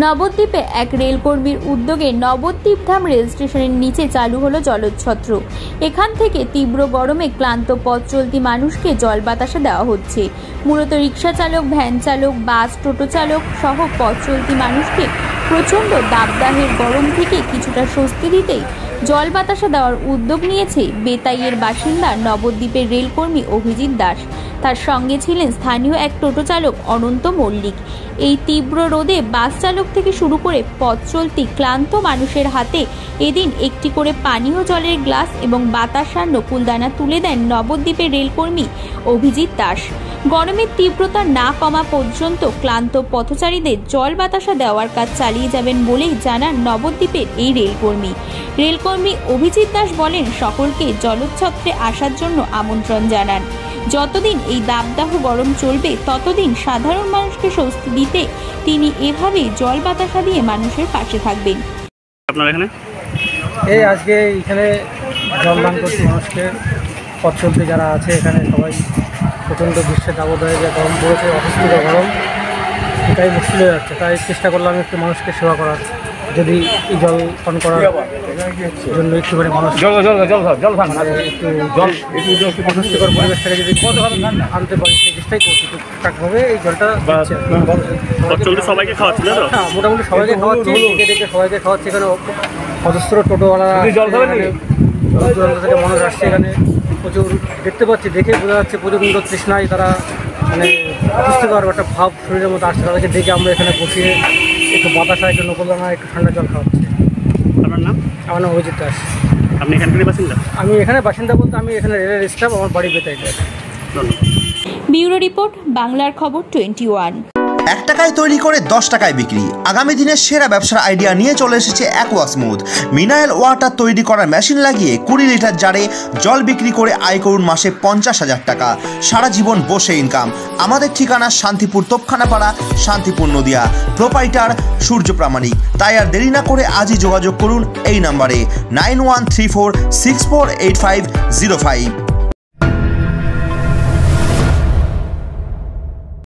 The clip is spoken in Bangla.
নবদ্বীপে এক রেলকর্মীর উদ্যোগে নবদ্বীপ ধাম রেল স্টেশনের নিচে চালু হলো জলচ্ছত্র। এখান থেকে তীব্র গরমে ক্লান্ত পথ চলতি মানুষকে জল বাতাসা দেওয়া হচ্ছে। মূলত রিক্সা চালক, ভ্যান চালক, বাস, টোটো চালক সহ পথ চলতি মানুষকে প্রচণ্ড দাবদাহের গরম থেকে কিছুটা স্বস্তি দিতেই জল বাতাসা দেওয়ার উদ্যোগ নিয়েছে বেতাইয়ের বাসিন্দা নবদ্বীপের রেলকর্মী অভিজিৎ দাস। তার সঙ্গে ছিলেন স্থানীয় এক টোটো চালক অনন্ত মল্লিক। এই তীব্র রোদে বাস চালক থেকে শুরু করে পথ চলতি ক্লান্ত মানুষের হাতে এদিন একটি করে পানীয় জলের গ্লাস এবং বাতাসার নকুলদানা তুলে দেন নবদ্বীপের রেলকর্মী অভিজিৎ দাস। গরমের তীব্রতা না কমা পর্যন্ত ক্লান্ত পথচারীদের জল বাতাসা দেওয়ার কাজ চালিয়ে যাবেন বলেই জানান নবদ্বীপের এই রেলকর্মী। রেলকর্মী অভিজিৎ দাস বলেন সকলকে জলোচ্ছত্রে আসার জন্য আমন্ত্রণ জানান। যতদিন এই দাবদাহ গরম চলবে ততদিন সাধারণ মানুষকে স্বস্তি দিতে তিনি এভাবেই জল বাতাসা দিয়ে মানুষের পাশে থাকবেন। আপনার এখানে? এই আজকে এখানে জলদান করছি মানুষকে। পথ চলতে যারা আছে এখানে সবাই প্রচণ্ড গ্রীষ্মের দাবদাহে যে গরম পড়েছে অসুস্থ গরম এটাই মুশকিল হয়ে যাচ্ছে। তাই চেষ্টা করলাম একটু মানুষকে সেবা করার যদি এই জল পান করার জন্য একটুখানি মানুষ জল জল জল জল একটু জল একটু অস্বস্তিকর পরিবেশ থেকে যদি আনতে পারি সেই চেষ্টাই করছি। টুকটাকভাবে এই জলটা সবাইকে হ্যাঁ মোটামুটি সবাইকে খাওয়াচ্ছি ডেকে ডেকে সবাইকে খাওয়াচ্ছি এখানে অজস্র টোটোওয়ালা জল খাবেন? দূর দূরান্ত থেকে মানুষ আসছে এখানে। প্রচুর দেখতে পাচ্ছি দেখে বোঝা যাচ্ছে প্রচণ্ড তৃষ্ণায় তারা মানে অসুস্থকর একটা ভাব শরীরের মধ্যে আসছে। তাদেরকে দেখে আমরা এখানে বসিয়ে একটু বাতাসা একটু নকলদানা একটু ঠান্ডা জল খাওয়াচ্ছি। আপনার নাম? আমার নাম অভিজিৎ দাস। আপনি এখানকারই বাসিন্দা? আমি এখানে বাসিন্দা বলতে আমি এখানে রেলের স্টাফ আমার বাড়ি বেতাই ধন্যবাদ। ব্যুরো রিপোর্ট বাংলার খবর টোয়েন্টি ওয়ান। এক টাকায় তৈরি করে দশ টাকায় বিক্রি। আগামী দিনের সেরা ব্যবসার আইডিয়া নিয়ে চলে এসেছে অ্যাকোয়া স্মুথ মিনারেল ওয়াটার তৈরি করার মেশিন লাগিয়ে কুড়ি লিটার জারে জল বিক্রি করে আয় করুন মাসে পঞ্চাশ হাজার টাকা। সারা জীবন বসে ইনকাম আমাদের ঠিকানা শান্তিপুর তোপখানাপাড়া, শান্তিপুর নদিয়া। প্রোপাইটার সূর্য প্রামাণিক। তাই আর দেরি না করে আজই যোগাযোগ করুন এই নাম্বারে nine one three four six four eight five zero five